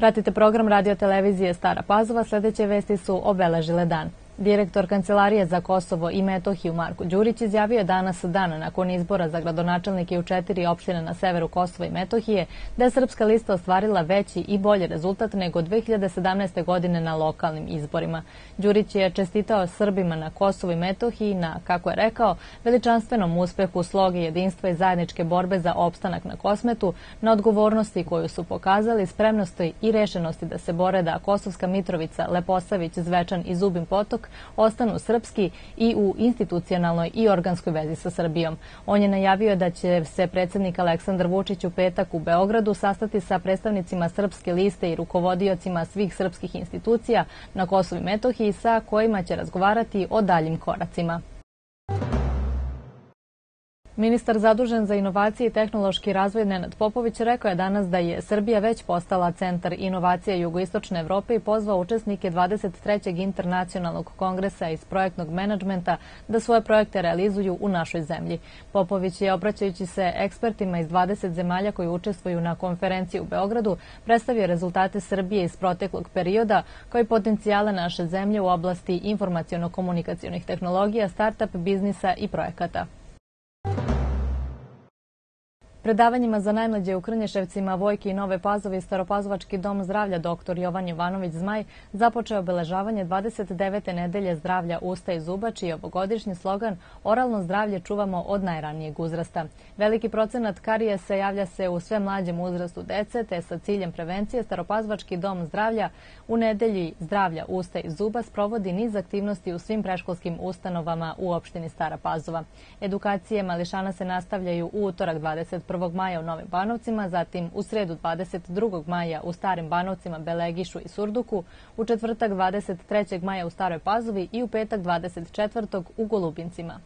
Pratite program radio televizije Stara Pazova, sledeće vesti su obeležile dan. Direktor Kancelarije za Kosovo i Metohiju Marko Đurić izjavio je danas dana nakon izbora za gradonačelnike u četiri opštine na severu Kosova i Metohije da je Srpska lista ostvarila veći i bolji rezultat nego 2017. godine na lokalnim izborima. Đurić je čestitao Srbima na Kosovo i Metohiji na, kako je rekao, veličanstvenom uspehu sloge jedinstva i zajedničke borbe za opstanak na Kosmetu, na odgovornosti koju su pokazali, spremnosti i rešenosti da se bore da Kosovska Mitrovica, Leposavić, Zvečan i Zubin Potok ostanu srpski i u institucionalnoj i organskoj vezi sa Srbijom. On je najavio da će se predsednik Aleksandar Vučić u petak u Beogradu sastati sa predstavnicima Srpske liste i rukovodiocima svih srpskih institucija na Kosovo i Metohiji sa kojima će razgovarati o daljim koracima. Ministar zadužen za inovacije i tehnološki razvoj Nenad Popović rekao je danas da je Srbija već postala centar inovacija jugoistočne Evrope i pozvao učesnike 23. internacionalnog kongresa iz projektnog menadžmenta da svoje projekte realizuju u našoj zemlji. Popović je, obraćajući se ekspertima iz 20 zemalja koji učestvuju na konferenciji u Beogradu, predstavio rezultate Srbije iz proteklog perioda kao i potencijale naše zemlje u oblasti informacijono-komunikacijonih tehnologija, start-up biznisa i projekata. Predavanjima za najmlađe u Krnješevcima, Vojki i Nove Pazove i Staropazovački dom zdravlja dr. Jovan Jovanović Zmaj započeo obeležavanje 29. nedelje zdravlja usta i zuba, čiji je ovogodišnji slogan Oralno zdravlje čuvamo od najranijeg uzrasta. Veliki procenat karije se javlja se u sve mlađem uzrastu dece, te sa ciljem prevencije Staropazovački dom zdravlja u nedelji zdravlja usta i zuba sprovodi niz aktivnosti u svim preškolskim ustanovama u opštini Stara Pazova. Edukacije mališana se nastavljaju u utorak 20 1. maja u Novim Banovcima, zatim u sredu 22. maja u Starim Banovcima, Belegišu i Surduku, u četvrtak 23. maja u Staroj Pazovi i u petak 24. u Golubincima.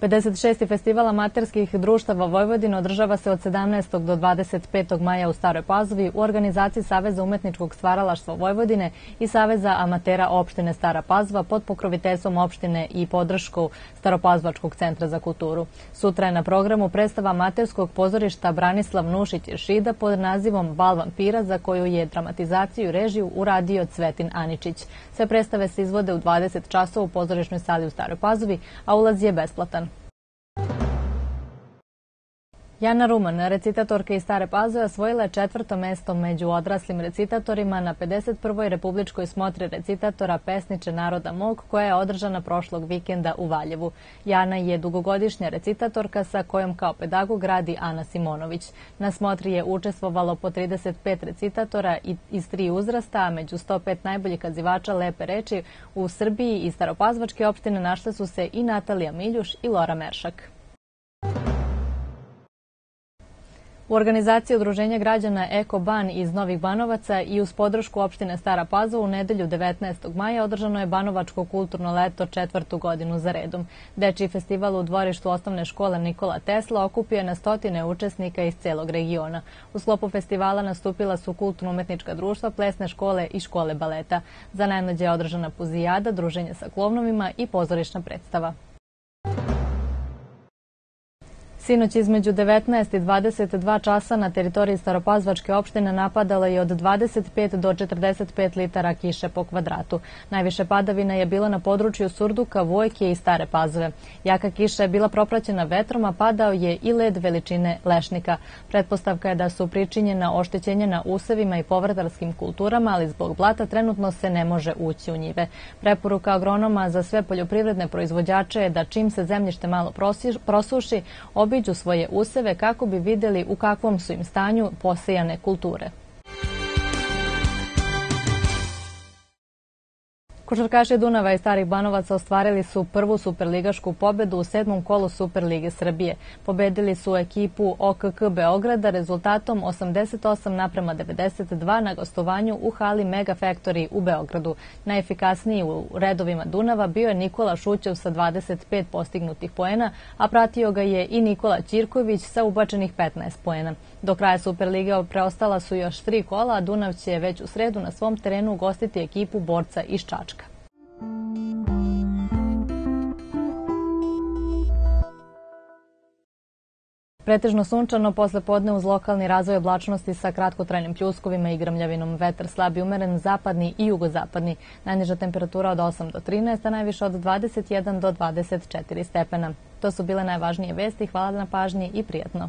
56. festival amaterskih društava Vojvodine održava se od 17. do 25. maja u Staroj Pazovi u organizaciji Saveza umetničkog stvaralaštva Vojvodine i Saveza amatera opštine Stara Pazova pod pokroviteljstvom opštine i podršku Staropazvačkog centra za kulturu. Sutra je na programu predstava amaterskog pozorišta Branislav Nušić Šida pod nazivom Bal vampira za koju je dramatizaciju i režiju uradio Cvetin Aničić. Sve predstave se izvode u 20 časova u pozorišnoj sali u Staroj Pazovi, a ulaz je besplatan. Jana Ruman, recitatorka iz Stare Pazove, osvojila je četvrto mesto među odraslim recitatorima na 51. republičkoj smotri recitatora Pesniče naroda mog, koja je održana prošlog vikenda u Valjevu. Jana je dugogodišnja recitatorka sa kojom kao pedagog radi Ana Simonović. Na smotri je učestvovalo po 35 recitatora iz tri uzrasta, a među 105 najboljih kazivača lepe reči u Srbiji i Staropazvačke opštine našle su se i Natalija Miljuš i Lora Meršak. U organizaciji Udruženja građana Eko Ban iz Novih Banovaca i uz podršku opštine Stara Pazova u nedelju 19. maja održano je Banovačko kulturno leto četvrtu godinu za redom. Dečiji festival u dvorištu osnovne škole Nikola Tesla okupio je na stotine učesnika iz celog regiona. U sklopu festivala nastupila su kulturno-umetnička društva, plesne škole i škole baleta. Za najmlađe je održana puzijada, druženje sa klovnovima i pozorišna predstava. Sinoć između 19 i 22 časa na teritoriji Staropazvačke opštine napadala je od 25 do 45 litara kiše po kvadratu. Najviše padavina je bila na području Surduka, Vojke i Stare Pazove. Jaka kiša je bila propraćena vetrom, a padao je i led veličine lešnika. Pretpostavka je da su pričinjena oštećenja na usevima i povrtarskim kulturama, ali zbog blata trenutno se ne može ući u njive. Preporuka agronoma za sve poljoprivredne proizvođače je da čim se zemljište malo prosuši, obi obiđu svoje useve kako bi videli u kakvom su im stanju posejane kulture. Košarkaši Dunava i Starih Banovaca ostvarili su prvu superligašku pobedu u sedmom kolu Superlige Srbije. Pobedili su ekipu OKK Beograda rezultatom 88 naprema 92 na gostovanju u hali Mega Factory u Beogradu. Najefikasniji u redovima Dunava bio je Nikola Šućev sa 25 postignutih poena, a pratio ga je i Nikola Ćirković sa ubačenih 15 poena. Do kraja Superlige preostala su još tri kola, a Dunav će već u sredu na svom terenu ugostiti ekipu borca iz Čačka. Pretežno sunčano, posle podne uz lokalni razvoj oblačnosti sa kratkotrajnim pljuskovima i grmljavinom. Vetar slab i umeren zapadni i jugozapadni. Najniža temperatura od 8 do 13, a najviša od 21 do 24 stepena. To su bile najvažnije vesti. Hvala na pažnji i prijatno.